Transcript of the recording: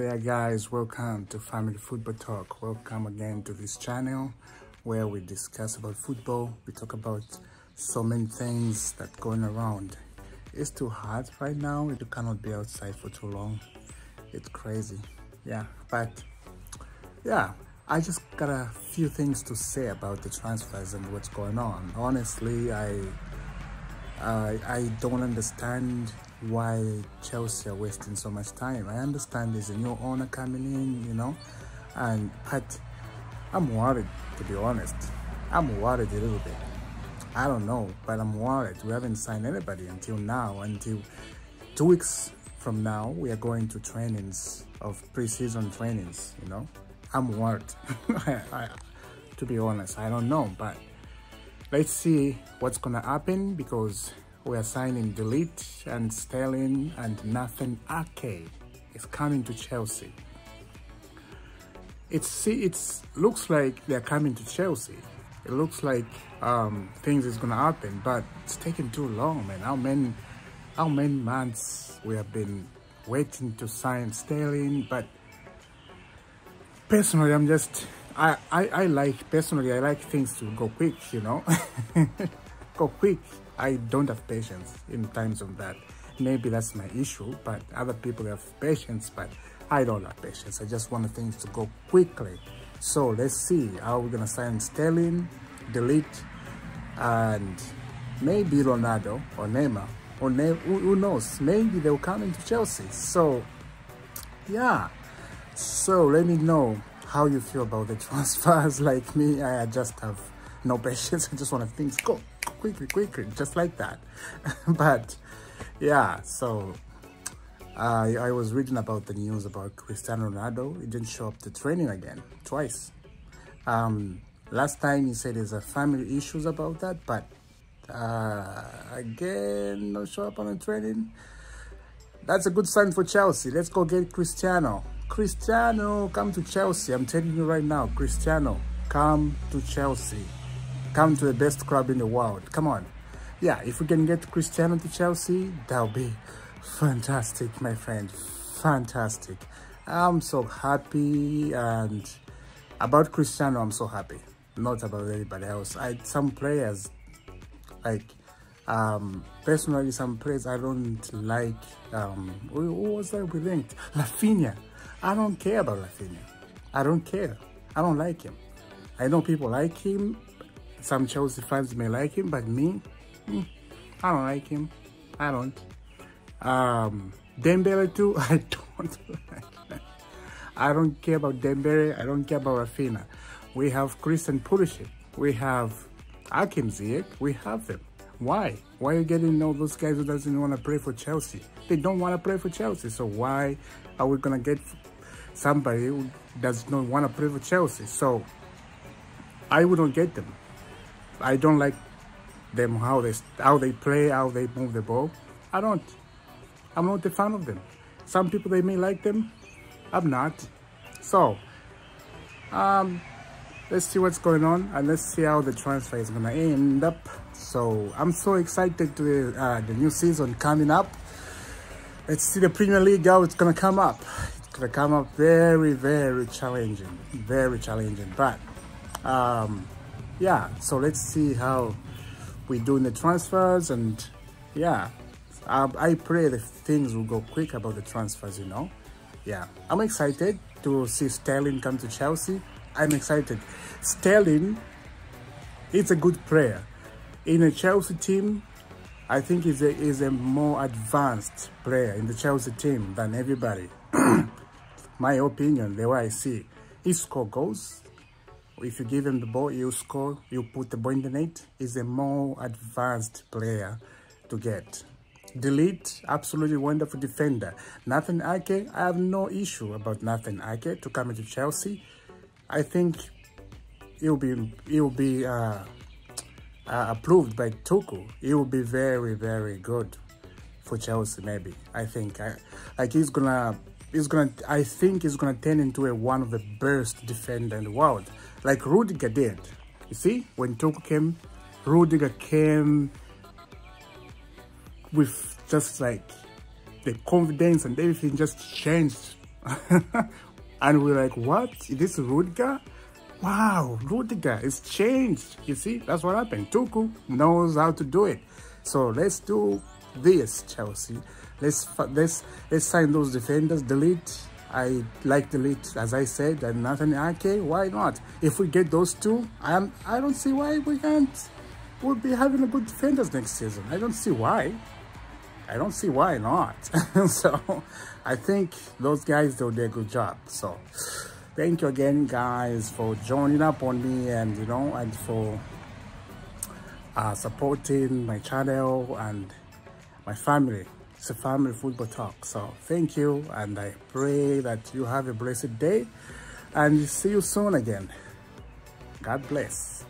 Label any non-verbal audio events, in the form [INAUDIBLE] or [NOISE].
there guys. Welcome to family football talk. Welcome again to this channel where we discuss about football. We talk about so many things that going around. It's too hot right now. You cannot be outside for too long. It's crazy. Yeah but yeah i just got a few things to say about the transfers and what's going on. Honestly i i, I don't understand why Chelsea are wasting so much time. I understand there's a new owner coming in, you know, and but I'm worried to be honest. I'm worried a little bit. I don't know, but I'm worried. We haven't signed anybody until now. Until two weeks from now, we are going to trainings of pre-season trainings. You know, I'm worried. [LAUGHS] To be honest, I don't know, but let's see what's gonna happen because we are signing De Ligt and Sterling and Nathan Ake is coming to Chelsea. It's see, it's looks like they're coming to Chelsea. It looks like um, things is gonna happen, but it's taking too long, man. How many, how many months we have been waiting to sign Sterling? But personally, I'm just, I, I, I like personally, I like things to go quick, you know, [LAUGHS] go quick. I don't have patience in times of that. Maybe that's my issue, but other people have patience, but I don't have patience. I just want things to go quickly. So let's see how we're gonna sign Sterling, De Ligt, and maybe Ronaldo or Neymar, or ne who knows? Maybe they'll come into Chelsea. So yeah, so let me know how you feel about the [LAUGHS] transfers. Like me, I just have no patience. I just want things go quickly, quickly, just like that. [LAUGHS] but yeah, so I, I was reading about the news about Cristiano Ronaldo. He didn't show up to training again, twice. Um, last time he said there's a family issues about that, but uh, again, no show up on the training. That's a good sign for Chelsea. Let's go get Cristiano. Cristiano, come to Chelsea. I'm telling you right now, Cristiano, come to Chelsea come to the best club in the world. Come on. Yeah, if we can get Cristiano to Chelsea, that'll be fantastic, my friend. Fantastic. I'm so happy and about Cristiano, I'm so happy. Not about anybody else. I some players like um personally some players I don't like um who, was that we linked? Raphinha. I don't care about Raphinha. I don't care. I don't like him. I know people like him some Chelsea fans may like him, but me, I don't like him. I don't. Um, Dembele too, [LAUGHS] I don't like. I don't care about Dembele. I don't care about Raphinha. We have Christian Pulisic. We have Hakim Ziyech. We have them. Why? Why are you getting all those guys who doesn't want to play for Chelsea? They don't want to play for Chelsea. So why are we going to get somebody who does not want to play for Chelsea? So I wouldn't get them. I don't like them how they how they play, how they move the ball. I don't. I'm not a fan of them. Some people they may like them. I'm not. So, um, let's see what's going on and let's see how the transfer is gonna end up. So I'm so excited to the, uh, the new season coming up. Let's see the Premier League how it's gonna come up. It's gonna come up very, very challenging, very challenging. But um, yeah, so let's see how we do in the transfers and yeah, I, I pray the things will go quick about the transfers, you know. Yeah, I'm excited to see Sterling come to Chelsea. I'm excited. Sterling, it's a good player. In a Chelsea team, I think he's a, he's a more advanced player in the Chelsea team than everybody. [CLEARS THROAT] My opinion, the way I see He score goals, if you give him the ball, you score, you put the ball in the net, is a more advanced player to get. De Ligt, absolutely wonderful defender. Nathan Ake, I have no issue about Nathan Ake to come into Chelsea. I think he'll be he'll be uh, uh, approved by Tuchel. He will be very very good for Chelsea. Maybe I think I, like he's gonna he's gonna I think he's gonna turn into a, one of the best defender in the world like Rudiger did. You see, when Tuchel came, Rudiger came with just like the confidence and everything just changed [LAUGHS] and we're like, what? Is This Rudiger? Wow, Rudiger is changed. You see, that's what happened. Tuchel knows how to do it. So let's do this, Chelsea. Let's let's let's sign those defenders. De Ligt. I like De Ligt as I said, and Nathan Ake. Why not? If we get those two, I'm I don't see why we can't. We'll be having a good defenders next season. I don't see why. I don't see why not. [LAUGHS] so I think those guys they'll do a good job. So thank you again guys for joining up on me and you know and for uh, supporting my channel and my family. It's a family football talk. So thank you, and I pray that you have a blessed day, and see you soon again. God bless.